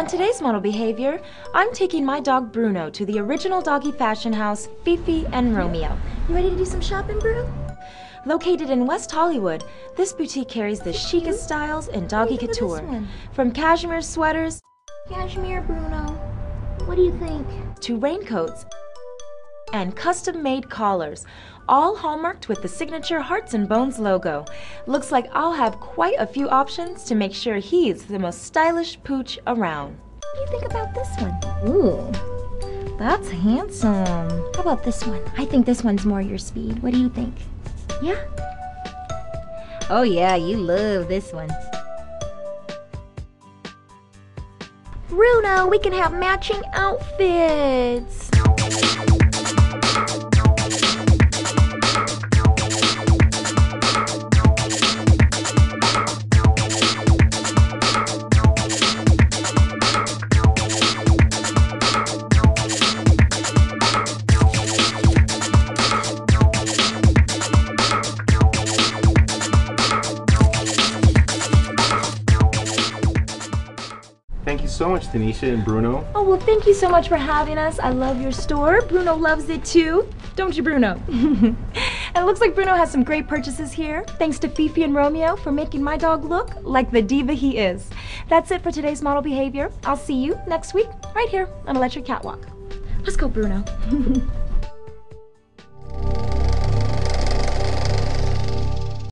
On today's model behavior, I'm taking my dog Bruno to the original doggy fashion house, Fifi and Romeo. You ready to do some shopping, Bruno? Located in West Hollywood, this boutique carries the chicest styles in doggy Look at this couture. From cashmere sweaters Cashmere, Bruno. What do you think? to raincoats and custom made collars, all hallmarked with the signature Hearts and Bones logo. Looks like I'll have quite a few options to make sure he's the most stylish pooch around. What do you think about this one? Ooh, that's handsome. How about this one? I think this one's more your speed. What do you think? Yeah? Oh, yeah, you love this one. Bruno, we can have matching outfits. Thank you so much, Tanisha and Bruno. Oh, well, thank you so much for having us. I love your store. Bruno loves it too. Don't you, Bruno? and it looks like Bruno has some great purchases here. Thanks to Fifi and Romeo for making my dog look like the diva he is. That's it for today's model behavior. I'll see you next week right here on Electric Catwalk. Let's go, Bruno.